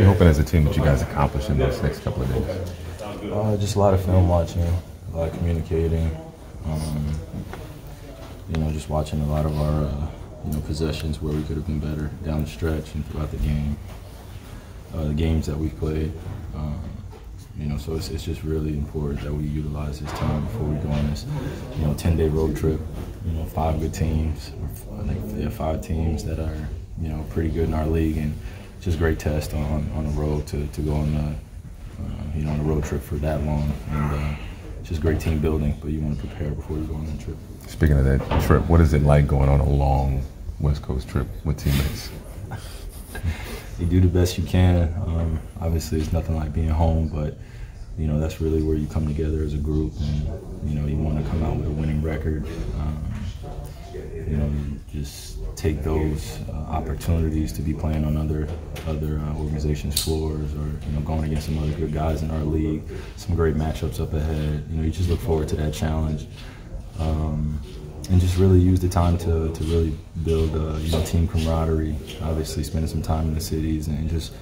you hoping as a team that you guys accomplish in those next couple of days? Uh, just a lot of film watching, a lot of communicating. Um, you know, just watching a lot of our uh, you know possessions where we could have been better down the stretch and throughout the game. Uh, the games that we've played. Um, you know, so it's, it's just really important that we utilize this time before we go on this, you know, 10-day road trip. You know, five good teams. I think five teams that are, you know, pretty good in our league, and just great test on on the road to, to go on the, uh, you know, on a road trip for that long, and uh, just great team building. But you want to prepare before you go on that trip. Speaking of that trip, what is it like going on a long West Coast trip with teammates? you do the best you can. Um, obviously, it's nothing like being home, but you know that's really where you come together as a group, and you know you want to come out with a winning record. Um, you know, just take those uh, opportunities to be playing on other other uh, organizations' floors, or you know, going against some other good guys in our league. Some great matchups up ahead. You know, you just look forward to that challenge, um, and just really use the time to to really build uh, you know team camaraderie. Obviously, spending some time in the cities and just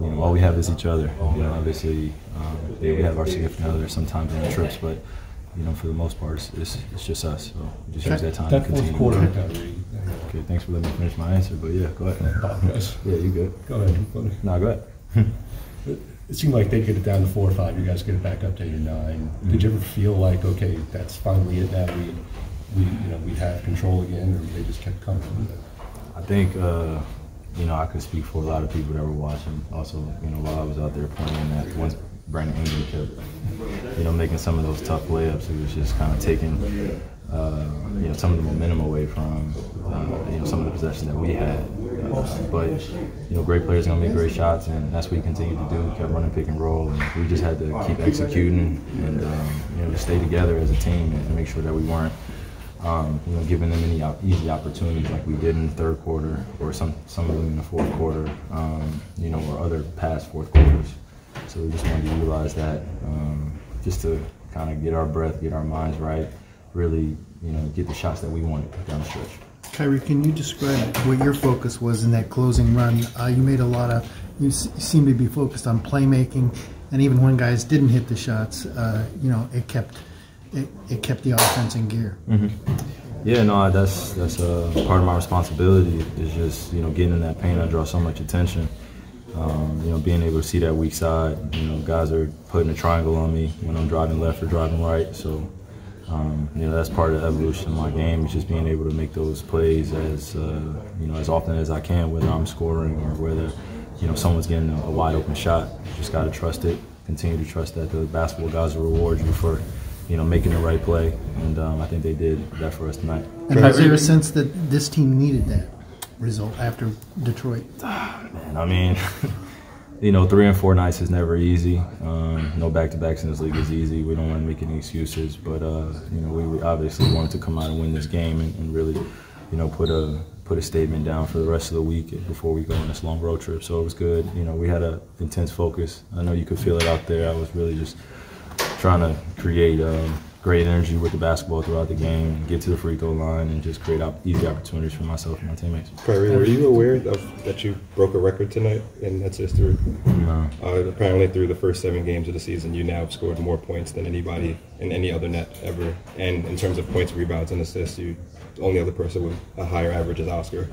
you know, all we have is each other. You know, obviously, um, yeah, we have our significant other sometimes on trips, but you know, for the most part, it's, it's, it's just us. So just use that time That to fourth continue. quarter. Okay, thanks for letting me finish my answer. But yeah, go ahead. Apologize. Yeah, you good? Go ahead. No, go ahead. It seemed like they get it down to four or five. You guys get it back up to eight or 9 Mm-hmm. Did you ever feel like, okay, that's finally it now? We, we, you know, we have control again, or they just kept coming? I think, uh, you know, I could speak for a lot of people that were watching. Also, you know, while I was out there playing, that once Brandon Ingram kept, you know, making some of those tough layups, it was just kind of taking, uh, you know, some of the momentum away from, uh, you know, some of the possessions that we had. Uh, but, you know, great players gonna make great shots, and that's what we continued to do. We kept running pick and roll, and we just had to keep executing and, um, you know, stay together as a team and make sure that we weren't um, you know, giving them any easy opportunities like we did in the third quarter, or some some of them in the fourth quarter, um, you know, or other past fourth quarters. So we just wanted to utilize that um, just to kind of get our breath, get our minds right, really, you know, get the shots that we wanted down the stretch. Kyrie, can you describe what your focus was in that closing run? Uh, you made a lot of, you s- seem to be focused on playmaking, and even when guys didn't hit the shots, uh, you know, it kept it, it kept the offense in gear. Yeah, no, that's that's uh, part of my responsibility is just you know getting in that paint. I draw so much attention. Um, you know, being able to see that weak side. You know, guys are putting a triangle on me when I'm driving left or driving right. So, um, you know, that's part of the evolution of my game. Is just being able to make those plays as uh, you know as often as I can, whether I'm scoring or whether you know someone's getting a, a wide open shot. You just got to trust it. Continue to trust that the basketball guys will reward you for you know making the right play, and um, I think they did that for us tonight. And was there a sense that this team needed that result after Detroit? Man, I mean, you know, three and four nights is never easy. Um, no back-to-backs in this league is easy. We don't want to make any excuses, but uh, you know, we obviously wanted to come out and win this game and, and really, you know, put a put a statement down for the rest of the week before we go on this long road trip. So it was good. You know, we had a intense focus. I know you could feel it out there. I was really just trying to create um, great energy with the basketball throughout the game, get to the free throw line, and just create op- easy opportunities for myself and my teammates. Kyrie, were you aware of that you broke a record tonight in Nets history? No. Uh, apparently, through the first seven games of the season, you now have scored more points than anybody in any other net ever. And in terms of points, rebounds, and assists, you the only other person with a higher average is Oscar.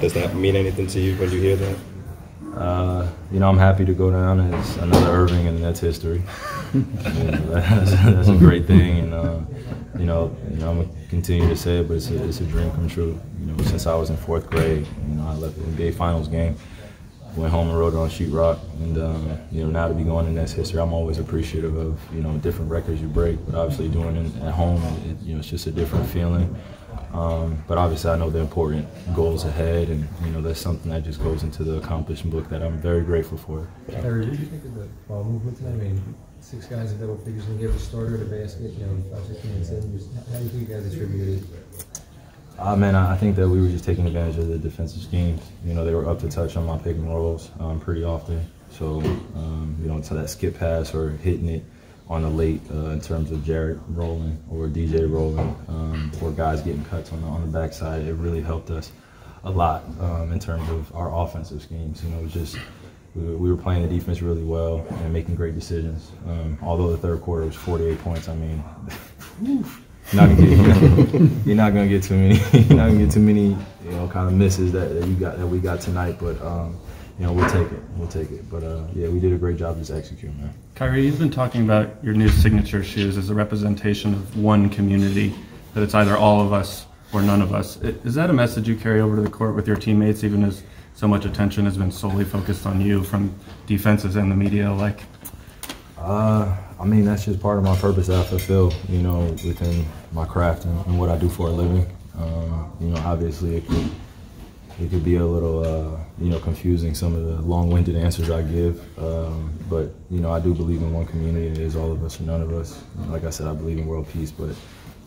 Does that mean anything to you when you hear that? Uh, you know, I'm happy to go down as another Irving in Nets history. That's, that's a great thing, and uh, you know, you know, I'm gonna continue to say it, but it's a, it's a dream come true. You know, since I was in fourth grade, you know, I left the NBA Finals game, went home and wrote it on sheetrock, and um, you know, now to be going in Nets history, I'm always appreciative of you know different records you break, but obviously doing it at home, it, you know, it's just a different feeling. Um, but obviously, I know the important goals ahead, and you know that's something that just goes into the accomplishment book that I'm very grateful for. Kyrie, what did you think of the ball movement tonight? I mean, six guys in double figures and give a starter at a basket, you know, five, six minutes in. Just, how do you think you guys attributed it? Uh, man, I I think that we were just taking advantage of the defensive schemes. You know, they were up to touch on my pick and rolls um, pretty often. So, um, you know, to that skip pass or hitting it on the late uh, in terms of Jarrett rolling or DJ rolling um, or guys getting cuts on the, on the backside, it really helped us a lot um, in terms of our offensive schemes. You know, just we, we were playing the defense really well and making great decisions. Um, although the third quarter was 48 points, I mean, you're not gonna get, you're not gonna get too many, you're not gonna get too many, you know, kind of misses that, that you got that we got tonight. But um, you know, we'll take it, we'll take it. But uh, yeah, we did a great job just executing, man. Kyrie, you've been talking about your new signature shoes as a representation of one community, that it's either all of us or none of us. Is that a message you carry over to the court with your teammates, even as so much attention has been solely focused on you from defenses and the media alike? Uh, I mean, that's just part of my purpose that I fulfill, you know, within my craft and, and what I do for a living. Um, you know, obviously it could, it could be a little, uh, you know, confusing some of the long-winded answers I give. Um, but, you know, I do believe in one community. It is all of us or none of us. Like I said, I believe in world peace. But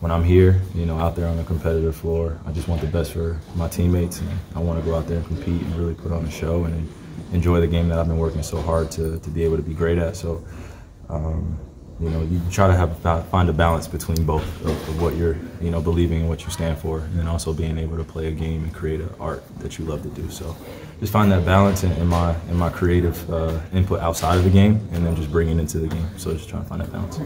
when I'm here, you know, out there on the competitive floor, I just want the best for my teammates. And I want to go out there and compete and really put on a show and enjoy the game that I've been working so hard to, to be able to be great at. So, um, you know, you try to have find a balance between both of, of, what you're, you know, believing and what you stand for, and then also being able to play a game and create an art that you love to do. So, just find that balance in, in my in my creative uh, input outside of the game, and then just bring it into the game. So, just trying to find that balance.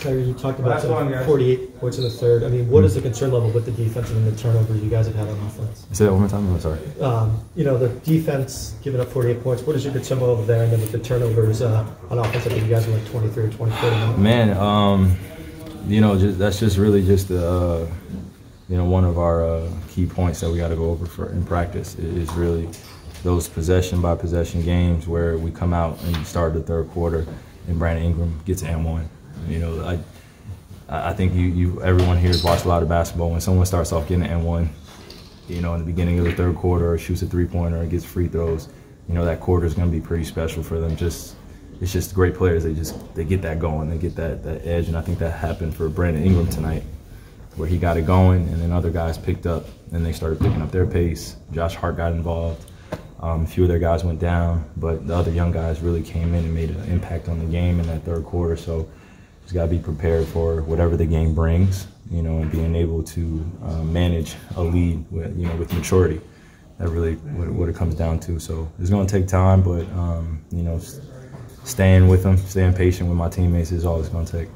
Kyrie, you talked about the 48 points in the third. I mean, what is the concern level with the defense and the turnovers you guys have had on offense? Say that one more time. I'm sorry. Um, you know, the defense giving up 48 points. What is your concern level there? And then with the turnovers uh, on offense, I think you guys were like 23 or 24. Man, um, you know, just, that's just really just uh, you know one of our uh, key points that we got to go over for in practice is really those possession by possession games where we come out and start the third quarter and Brandon Ingram gets and one you know, I I think you, you everyone here has watched a lot of basketball. When someone starts off getting an one, you know, in the beginning of the third quarter, or shoots a three pointer, or gets free throws, you know, that quarter is going to be pretty special for them. Just it's just great players. They just they get that going. They get that that edge, and I think that happened for Brandon Ingram tonight, where he got it going, and then other guys picked up, and they started picking up their pace. Josh Hart got involved. Um, a few of their guys went down, but the other young guys really came in and made an impact on the game in that third quarter. So just got to be prepared for whatever the game brings, you know, and being able to uh, manage a lead with, you know, with maturity. That really what, what it comes down to. So it's going to take time, but um, you know, staying with them, staying patient with my teammates is all it's going to take.